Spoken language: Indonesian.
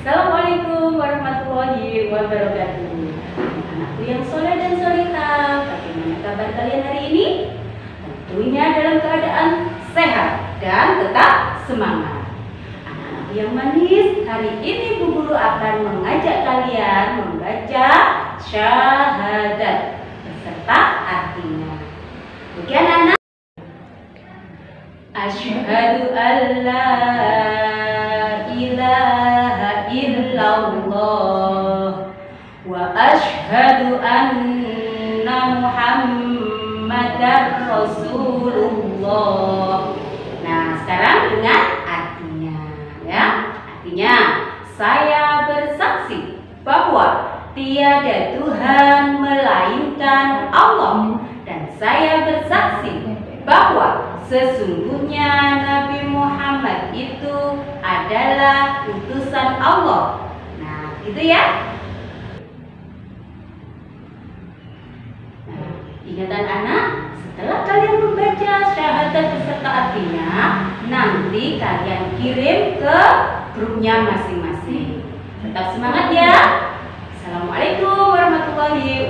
Assalamualaikum warahmatullahi wabarakatuh. Anakku yang soleh dan solehah, bagaimana kabar kalian hari ini? Tentunya dalam keadaan sehat dan tetap semangat. Anak-anak yang manis, hari ini Bu Guru akan mengajak kalian membaca syahadat beserta artinya. Oke anak-anak? Asyhadu an la illallah wa asyhadu anna muhammadar rasulullah. Nah sekarang dengan artinya ya. Artinya saya bersaksi bahwa tiada Tuhan melainkan Allah. Dan saya bersaksi bahwa Sesungguhnya Nabi Muhammad itu adalah utusan Allah. Gitu ya. Nah, ingatan anak, setelah kalian membaca syahadat beserta artinya, nanti kalian kirim ke grupnya masing-masing. Tetap semangat ya. Assalamualaikum warahmatullahi wabarakatuh.